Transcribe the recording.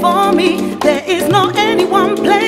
for me. There is no anyone place.